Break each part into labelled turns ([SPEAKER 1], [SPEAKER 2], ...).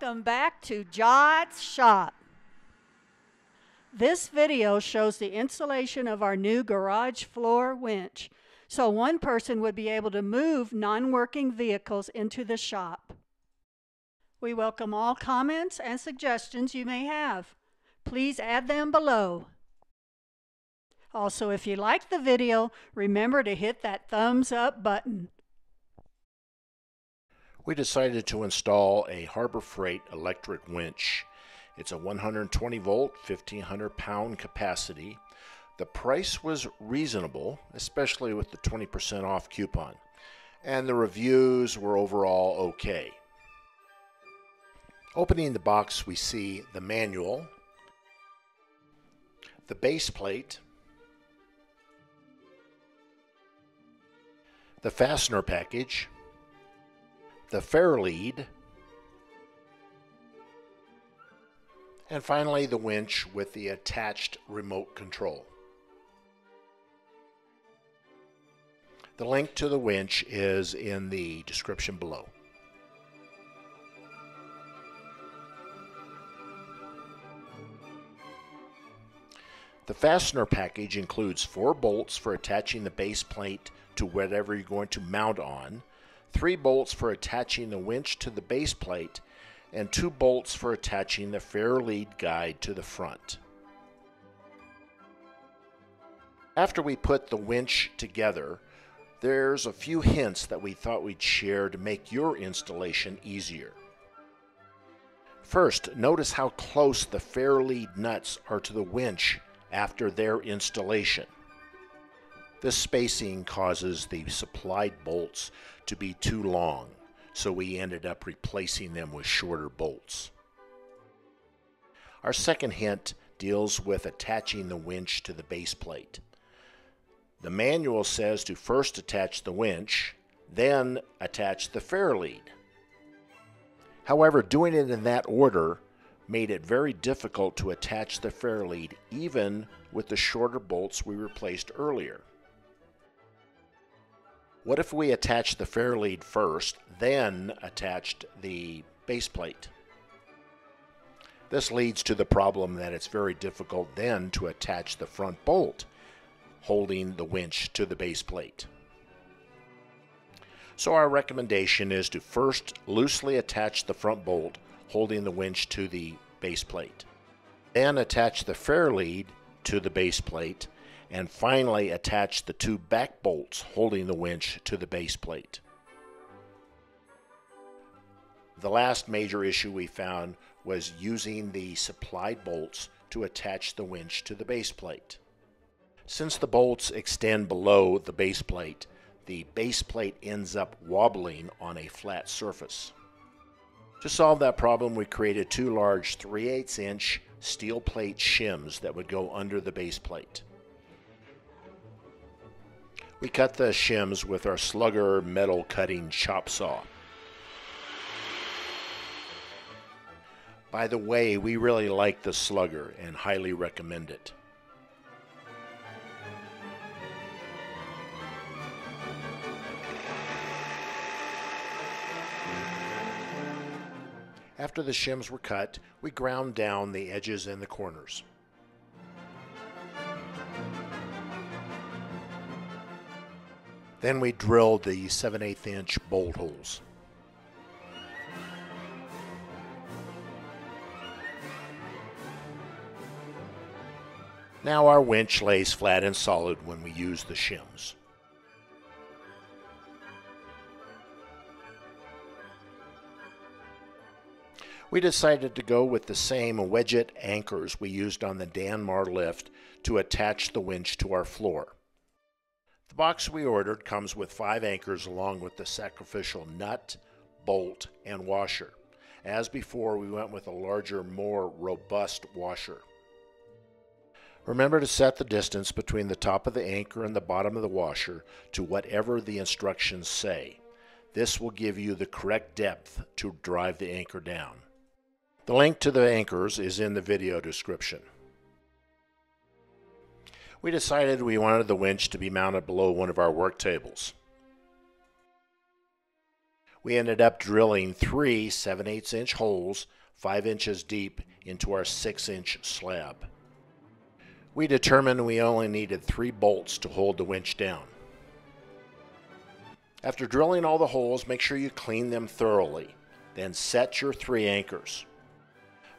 [SPEAKER 1] welcome back to JOT's Shop. This video shows the installation of our new garage floor winch, so one person would be able to move non-working vehicles into the shop. We welcome all comments and suggestions you may have. Please add them below. Also, if you like the video, remember to hit that thumbs up button.
[SPEAKER 2] We decided to install a Harbor Freight electric winch. It's a 120 volt, 1500 pound capacity. The price was reasonable, especially with the 20% off coupon, and the reviews were overall okay. Opening the box, we see the manual, the base plate, the fastener package, the Fairlead, and finally the winch with the attached remote control. The link to the winch is in the description below. The fastener package includes four bolts for attaching the base plate to whatever you're going to mount on, three bolts for attaching the winch to the base plate, and two bolts for attaching the Fairlead guide to the front. After we put the winch together, there's a few hints that we thought we'd share to make your installation easier. First, notice how close the Fairlead nuts are to the winch after their installation. This spacing causes the supplied bolts to be too long, so we ended up replacing them with shorter bolts. Our second hint deals with attaching the winch to the base plate. The manual says to first attach the winch, then attach the Fairlead. However, doing it in that order made it very difficult to attach the Fairlead even with the shorter bolts we replaced earlier. What if we attached the Fairlead first, then attached the base plate? This leads to the problem that it's very difficult then to attach the front bolt holding the winch to the base plate. So our recommendation is to first loosely attach the front bolt holding the winch to the base plate. Then attach the Fairlead to the base plate and finally attach the two back bolts holding the winch to the base plate. The last major issue we found was using the supplied bolts to attach the winch to the base plate. Since the bolts extend below the base plate, the base plate ends up wobbling on a flat surface. To solve that problem, we created two large 3 8 inch steel plate shims that would go under the base plate. We cut the shims with our slugger metal cutting chop saw. By the way, we really like the slugger and highly recommend it. After the shims were cut, we ground down the edges and the corners. Then we drilled the 7 8 inch bolt holes. Now our winch lays flat and solid when we use the shims. We decided to go with the same Wej-It anchors we used on the Dannmar lift to attach the winch to our floor. The box we ordered comes with five anchors along with the sacrificial nut, bolt, and washer. As before, we went with a larger, more robust washer. Remember to set the distance between the top of the anchor and the bottom of the washer to whatever the instructions say. This will give you the correct depth to drive the anchor down. The link to the anchors is in the video description we decided we wanted the winch to be mounted below one of our work tables. We ended up drilling three 7 8 inch holes, 5 inches deep, into our 6 inch slab. We determined we only needed three bolts to hold the winch down. After drilling all the holes, make sure you clean them thoroughly. Then set your three anchors.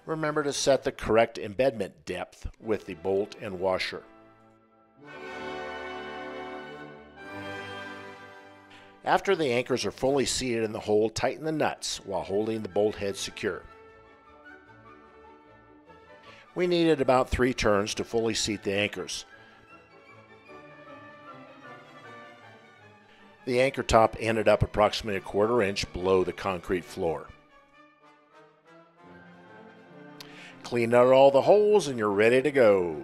[SPEAKER 2] Remember to set the correct embedment depth with the bolt and washer. After the anchors are fully seated in the hole, tighten the nuts while holding the bolt head secure. We needed about three turns to fully seat the anchors. The anchor top ended up approximately a quarter inch below the concrete floor. Clean out all the holes and you're ready to go.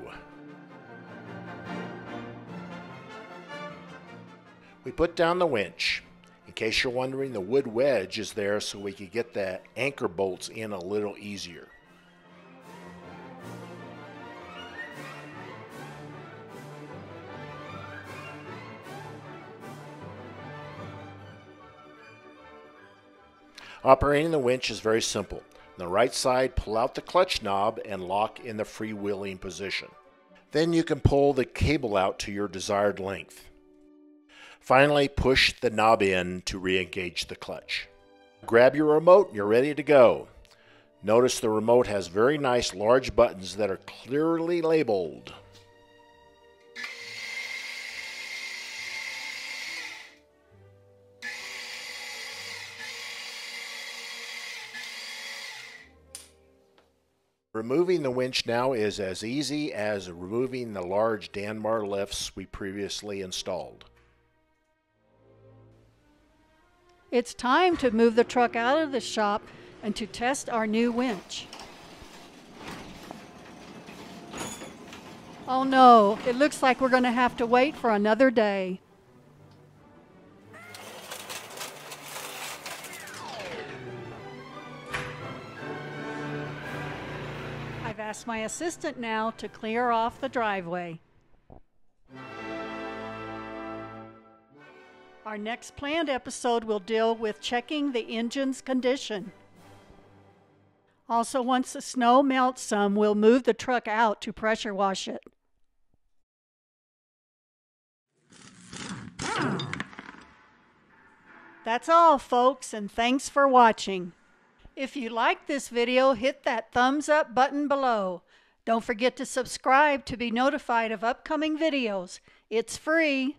[SPEAKER 2] We put down the winch. In case you're wondering, the wood wedge is there so we could get the anchor bolts in a little easier. Operating the winch is very simple. On the right side, pull out the clutch knob and lock in the freewheeling position. Then you can pull the cable out to your desired length. Finally, push the knob in to re-engage the clutch. Grab your remote and you're ready to go. Notice the remote has very nice large buttons that are clearly labeled. Removing the winch now is as easy as removing the large Dannmar lifts we previously installed.
[SPEAKER 1] It's time to move the truck out of the shop and to test our new winch. Oh no, it looks like we're going to have to wait for another day. I've asked my assistant now to clear off the driveway. Our next planned episode will deal with checking the engine's condition. Also, once the snow melts some, we'll move the truck out to pressure wash it. That's all, folks, and thanks for watching. If you like this video, hit that thumbs up button below. Don't forget to subscribe to be notified of upcoming videos. It's free.